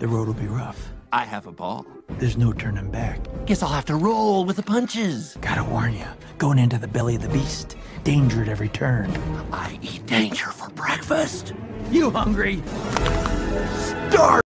The road will be rough. I have a ball. There's no turning back. Guess I'll have to roll with the punches. Gotta warn you, going into the belly of the beast, danger at every turn. I eat danger for breakfast. You hungry? Start!